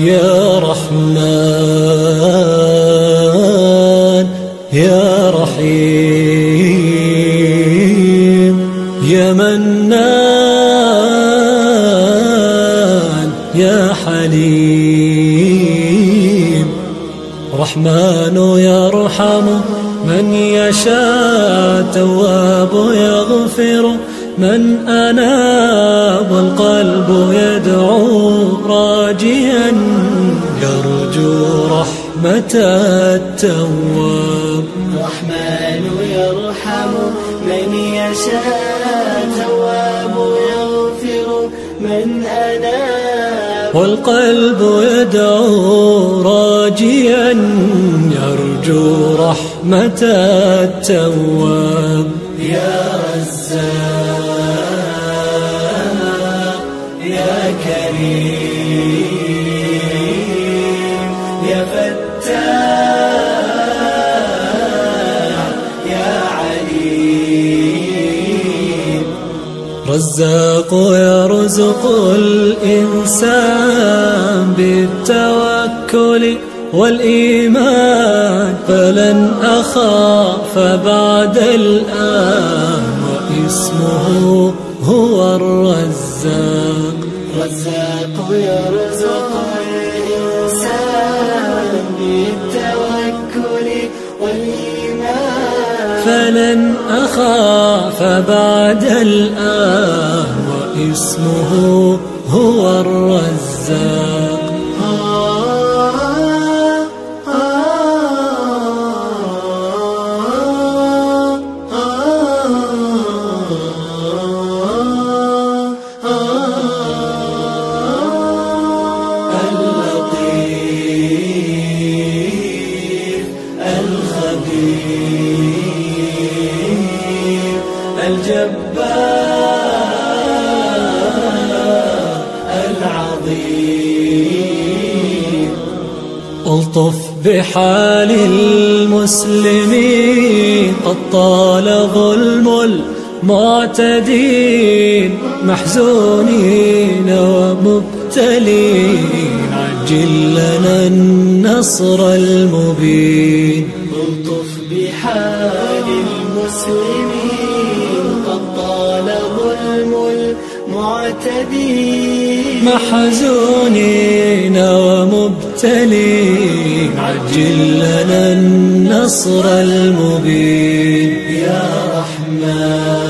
يا رحمن يا رحيم يا منان يا حليم. رحمن يرحم من يشاء تواب يغفر من أناب والقلب يدعو راجيا رحمة التواب؟ الرحمن يرحم من يشاء تواب يغفر من أناب والقلب يدعو راجيا يرجو رحمة التواب. يا رزاق يا كريم. رزاق يرزق الإنسان بالتوكل والإيمان فلن أخاف بعد الآن. وإسمه هو الرزاق. رزاق يرزق الإنسان بالتوكل فلن أخاف بعد الآن وإسمه هو الرزاق. الجبار العظيم. ألطف بحال المسلمين قد طال ظلم المعتدين محزونين ومبتلين. عجل لنا النصر المبين. ألطف بحال المسلمين. المعتدين محزونين ومبتلين. عجل لنا النصر المبين. يا رحمن.